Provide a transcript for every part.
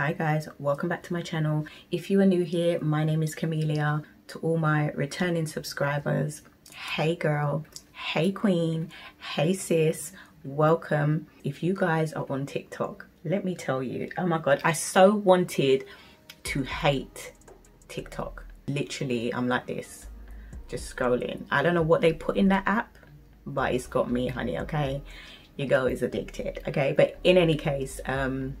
hi guys welcome back to my channel. If you are new here my name is Carmelia. To all my returning subscribers hey girl hey queen hey sis welcome. If you guys are on TikTok let me tell you oh my god I so wanted to hate TikTok. Literally I'm like this just scrolling. I don't know what they put in that app but it's got me honey okay? Your girl is addicted okay? But in any case um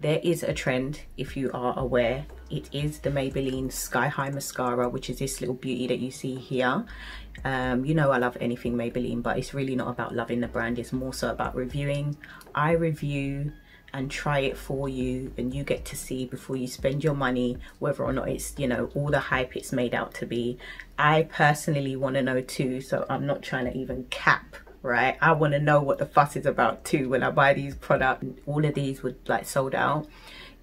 there is a trend if you are aware. It is the maybelline sky high mascara which is this little beauty that you see here. Um, you know i love anything maybelline but it's really not about loving the brand. It's more so about reviewing. I review and try it for you and you get to see before you spend your money whether or not it's you know all the hype it's made out to be. I personally want to know too so i'm not trying to even cap right i want to know what the fuss is about too when i buy these products all of these were like sold out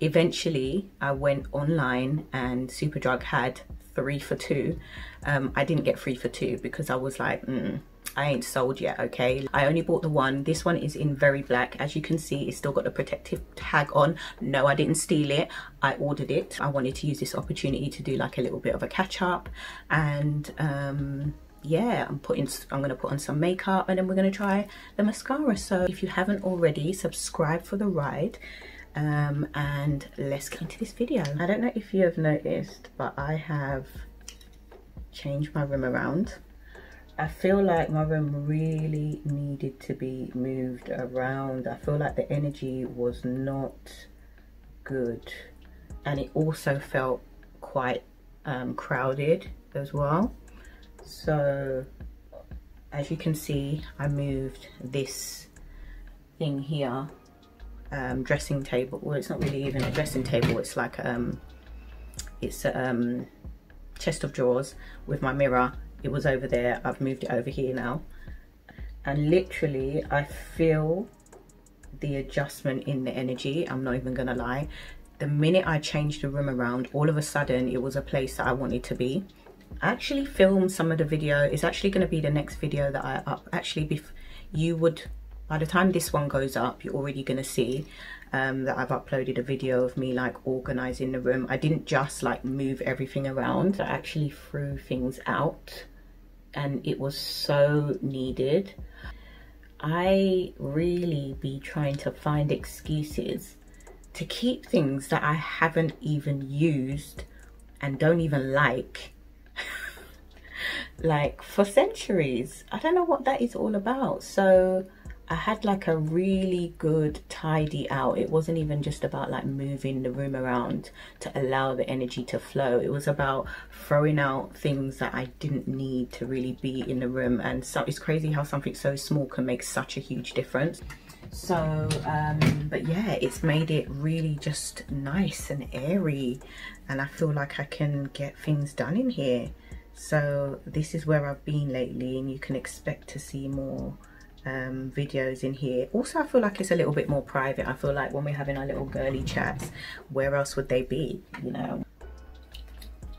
eventually i went online and superdrug had three for two um, i didn't get three for two because i was like mm, I ain't sold yet, okay? I only bought the one. This one is in very black. As you can see, it's still got the protective tag on. No, I didn't steal it. I ordered it. I wanted to use this opportunity to do like a little bit of a catch up and um, yeah i'm putting i'm going to put on some makeup and then we're going to try the mascara. So if you haven't already subscribe for the ride um, and let's get into this video. I don't know if you have noticed but i have changed my room around. I feel like my room really needed to be moved around. I feel like the energy was not good and it also felt quite um, crowded as well so as you can see I moved this thing here um, dressing table. Well it's not really even a dressing table it's like um it's a um, chest of drawers with my mirror. It was over there I've moved it over here now. And literally I feel the adjustment in the energy I'm not even gonna lie. The minute I changed the room around all of a sudden it was a place that I wanted to be I actually filmed some of the video. It's actually going to be the next video that I up. Actually, you would, by the time this one goes up, you're already going to see um, that I've uploaded a video of me like organizing the room. I didn't just like move everything around. I actually threw things out and it was so needed. I really be trying to find excuses to keep things that I haven't even used and don't even like like for centuries. I don't know what that is all about. So I had like a really good tidy out. It wasn't even just about like moving the room around to allow the energy to flow. It was about throwing out things that I didn't need to really be in the room. And so it's crazy how something so small can make such a huge difference. So, um, but yeah, it's made it really just nice and airy. And I feel like I can get things done in here. So this is where I've been lately and you can expect to see more um, videos in here. Also I feel like it's a little bit more private. I feel like when we're having our little girly chats where else would they be you know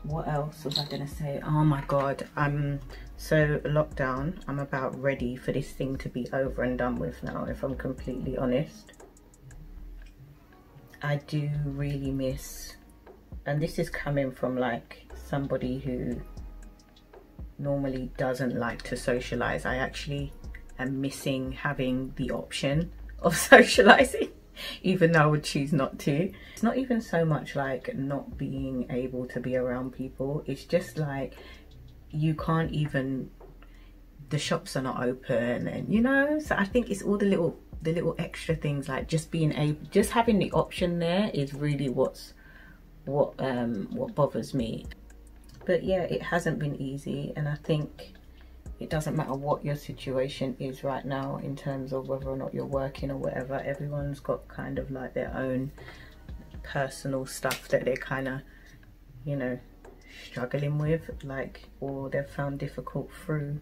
what else was I gonna say? Oh my god I'm so lockdown I'm about ready for this thing to be over and done with now if I'm completely honest. I do really miss and this is coming from like somebody who normally doesn't like to socialize. I actually am missing having the option of socializing even though I would choose not to. It's not even so much like not being able to be around people. It's just like you can't even the shops are not open and you know so I think it's all the little the little extra things like just being able just having the option there is really what's what um what bothers me but yeah it hasn't been easy and I think it doesn't matter what your situation is right now in terms of whether or not you're working or whatever everyone's got kind of like their own personal stuff that they're kind of you know struggling with like or they've found difficult through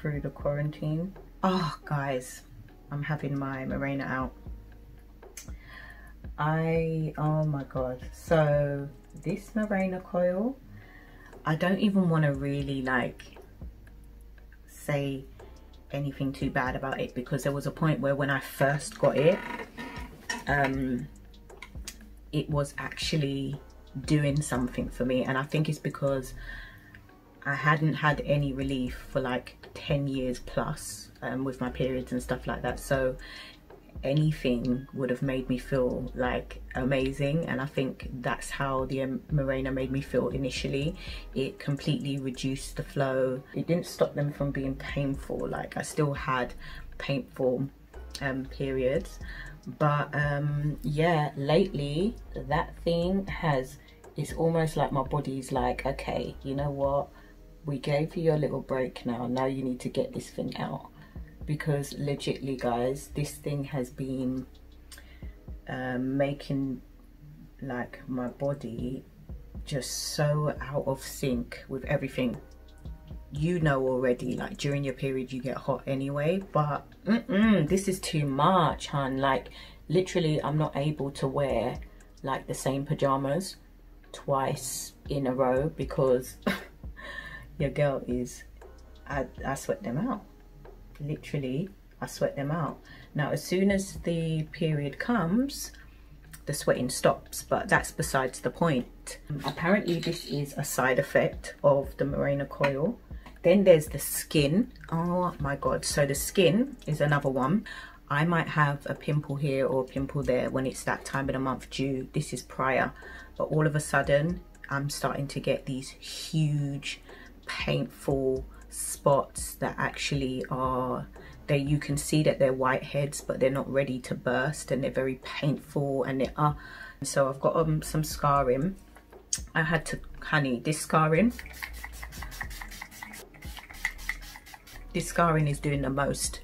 through the quarantine. Oh guys I'm having my Mirena out. I oh my god. So this Mirena coil I don't even want to really like say anything too bad about it because there was a point where when I first got it um it was actually doing something for me. And I think it's because I hadn't had any relief for like 10 years plus um, with my periods and stuff like that. So anything would have made me feel like amazing. And I think that's how the um, Mirena made me feel initially. It completely reduced the flow. It didn't stop them from being painful. Like I still had painful um, periods. But um, yeah lately that thing has it's almost like my body's like okay you know what? We gave you a little break now. Now you need to get this thing out because legitly guys this thing has been um, making like my body just so out of sync with everything. You know already like during your period you get hot anyway but mm -mm, this is too much hun. Like literally i'm not able to wear like the same pajamas twice in a row because your girl is I, I sweat them out literally I sweat them out. Now as soon as the period comes, the sweating stops, but that's besides the point. Apparently this is a side effect of the Mirena coil. Then there's the skin. Oh my God. So the skin is another one. I might have a pimple here or a pimple there when it's that time of the month due. This is prior, but all of a sudden I'm starting to get these huge, painful spots that actually are they you can see that they're whiteheads but they're not ready to burst and they're very painful and they are so I've got um, some scarring. I had to honey this scarring. This scarring is doing the most.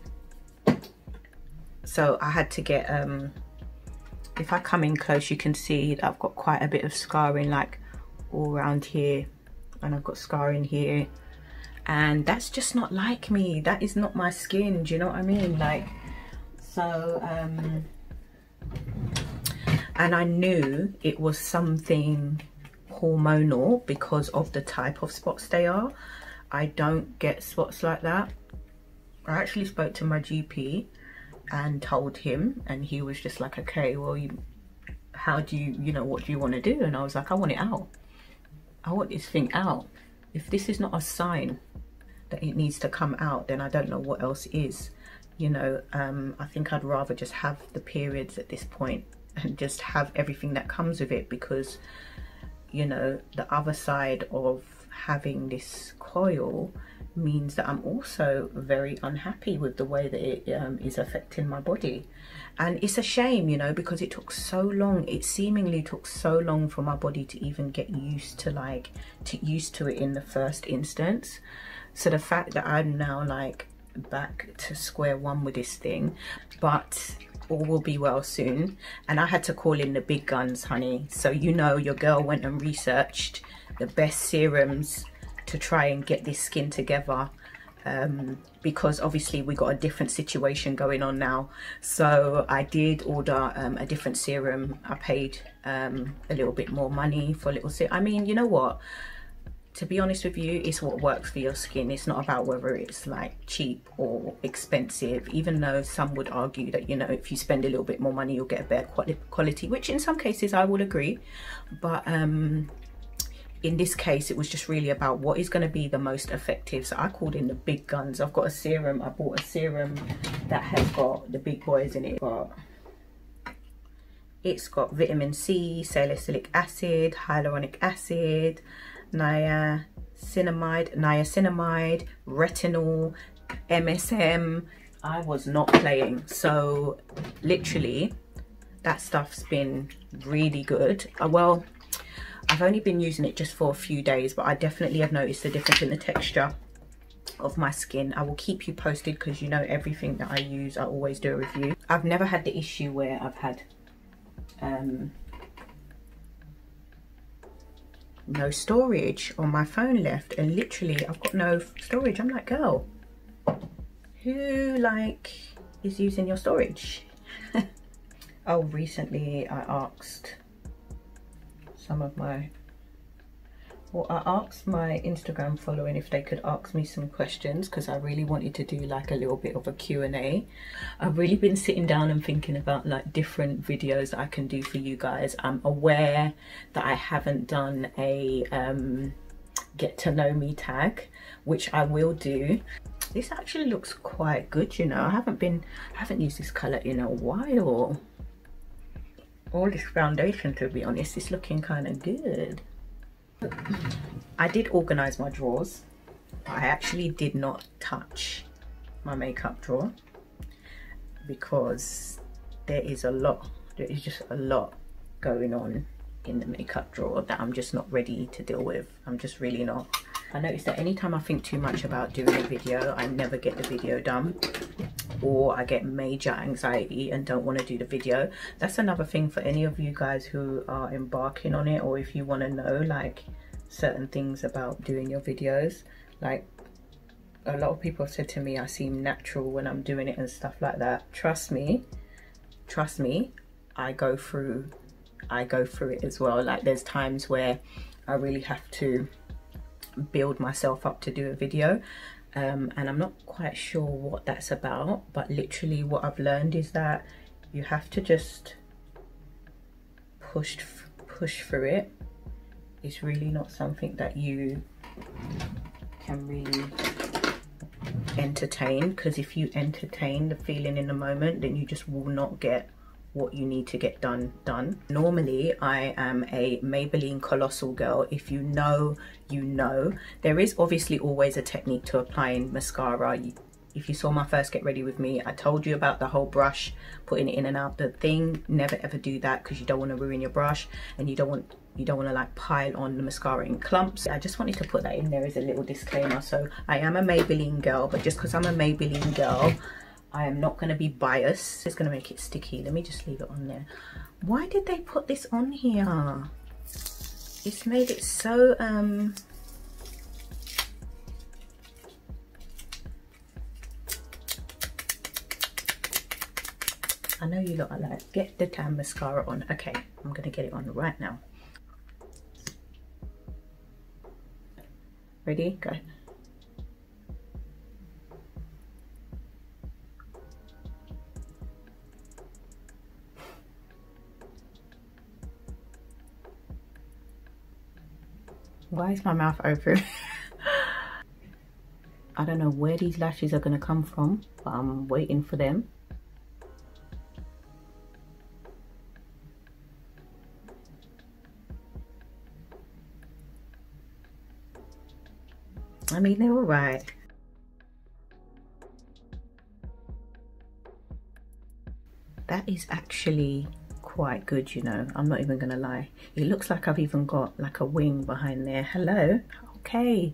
So I had to get um if I come in close you can see I've got quite a bit of scarring like all around here and I've got scarring here and that's just not like me. That is not my skin do you know what I mean? Like so um and I knew it was something hormonal because of the type of spots they are. I don't get spots like that. I actually spoke to my GP and told him and he was just like okay well you how do you you know what do you want to do? And I was like I want it out. I want this thing out. If this is not a sign it needs to come out, then I don't know what else is. You know, um, I think I'd rather just have the periods at this point and just have everything that comes with it because, you know, the other side of having this coil means that I'm also very unhappy with the way that it um, is affecting my body. And it's a shame, you know, because it took so long, it seemingly took so long for my body to even get used to like, to used to it in the first instance. So the fact that I'm now like back to square one with this thing, but all will be well soon. And I had to call in the big guns, honey. So you know your girl went and researched the best serums to try and get this skin together. Um, because obviously we got a different situation going on now. So I did order um, a different serum. I paid um, a little bit more money for a little serum. I mean, you know what? To be honest with you it's what works for your skin. It's not about whether it's like cheap or expensive even though some would argue that you know if you spend a little bit more money you'll get a better quality which in some cases I will agree. But um in this case it was just really about what is going to be the most effective. So I called in the big guns. I've got a serum. I bought a serum that has got the big boys in it. But it's got vitamin C, salicylic acid, hyaluronic acid, niacinamide, niacinamide, retinol, MSM. I was not playing. So literally that stuff's been really good. Uh, well, I've only been using it just for a few days, but I definitely have noticed the difference in the texture of my skin. I will keep you posted because you know everything that I use, I always do a review. I've never had the issue where I've had um, no storage on my phone left and literally I've got no storage. I'm like, girl, who like is using your storage? oh, recently I asked some of my Well, I asked my Instagram following if they could ask me some questions because I really wanted to do like a little bit of a Q&A. I've really been sitting down and thinking about like different videos I can do for you guys. I'm aware that I haven't done a um, get to know me tag, which I will do. This actually looks quite good, you know. I haven't been, I haven't used this colour in a while. All this foundation, to be honest, is looking kind of good. I did organise my drawers. I actually did not touch my makeup drawer because there is a lot, there is just a lot going on in the makeup drawer that I'm just not ready to deal with. I'm just really not. I noticed that anytime I think too much about doing a video, I never get the video done or I get major anxiety and don't want to do the video. That's another thing for any of you guys who are embarking on it or if you want to know like certain things about doing your videos. Like a lot of people said to me I seem natural when I'm doing it and stuff like that. Trust me, trust me, I go through I go through it as well. Like there's times where I really have to build myself up to do a video um, and I'm not quite sure what that's about but literally what I've learned is that you have to just push push through it. It's really not something that you can really entertain because if you entertain the feeling in the moment then you just will not get what you need to get done done. Normally i am a maybelline colossal girl. If you know you know. There is obviously always a technique to applying mascara. If you saw my first get ready with me i told you about the whole brush putting it in and out. The thing never ever do that because you don't want to ruin your brush and you don't want you don't want to like pile on the mascara in clumps. I just wanted to put that in there as a little disclaimer. So i am a maybelline girl but just because i'm a maybelline girl I am not going to be biased. It's going to make it sticky. Let me just leave it on there. Why did they put this on here? It's made it so... um. I know you lot are like, get the tan mascara on. Okay, I'm going to get it on right now. Ready? Go. Why is my mouth open? I don't know where these lashes are going to come from, but I'm waiting for them. I mean, they're all right. That is actually quite good, you know. I'm not even gonna lie. It looks like I've even got like a wing behind there. Hello, okay.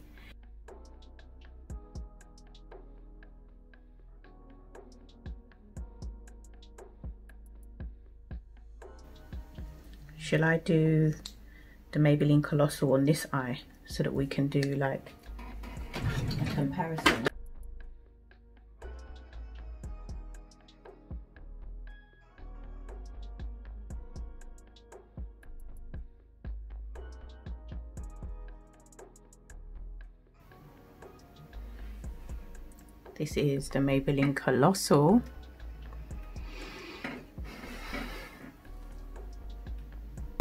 Shall I do the Maybelline Colossal on this eye so that we can do like a comparison? This is the Maybelline Colossal.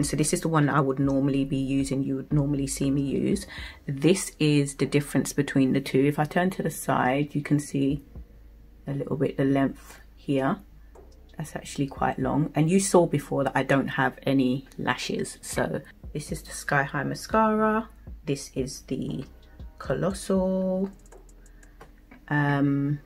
so this is the one I would normally be using, you would normally see me use. This is the difference between the two. If I turn to the side, you can see a little bit the length here. That's actually quite long. And you saw before that I don't have any lashes. So this is the Sky High Mascara. This is the Colossal. Um,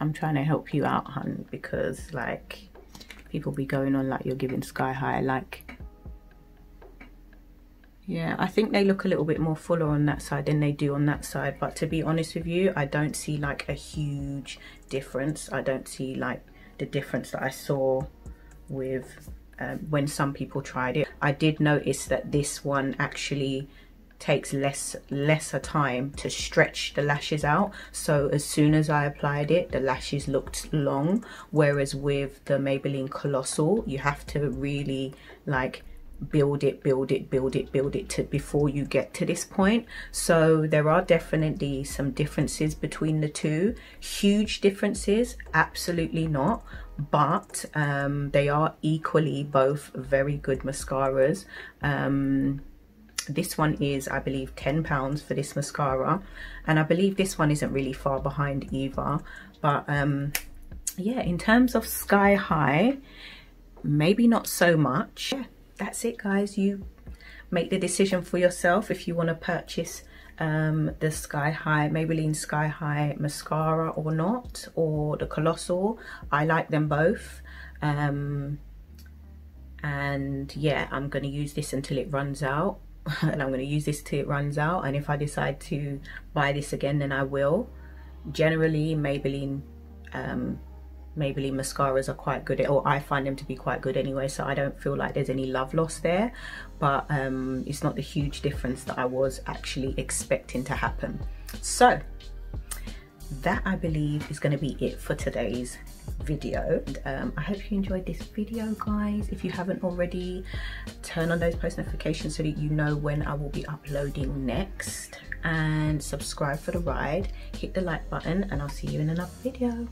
I'm trying to help you out, hun, because like people be going on like you're giving sky high. Like yeah, I think they look a little bit more fuller on that side than they do on that side. But to be honest with you, I don't see like a huge difference. I don't see like the difference that I saw with um, when some people tried it. I did notice that this one actually takes less lesser time to stretch the lashes out so as soon as I applied it the lashes looked long whereas with the Maybelline Colossal you have to really like build it build it build it build it to before you get to this point. So there are definitely some differences between the two. Huge differences? Absolutely not. But um, they are equally both very good mascaras. Um, this one is I believe 10 pounds for this mascara. And I believe this one isn't really far behind either. But um, yeah in terms of sky high maybe not so much. yeah that's it guys you make the decision for yourself if you want to purchase um, the Sky High, Maybelline Sky High mascara or not, or the Colossal. I like them both. Um, and yeah, I'm going to use this until it runs out. and I'm going to use this till it runs out. And if I decide to buy this again, then I will. Generally, Maybelline um, Maybelline mascaras are quite good, or I find them to be quite good anyway, so I don't feel like there's any love lost there, but um, it's not the huge difference that I was actually expecting to happen. So, that I believe is going to be it for today's video. Um, I hope you enjoyed this video guys. If you haven't already turn on those post notifications so that you know when I will be uploading next. And subscribe for the ride. Hit the like button and I'll see you in another video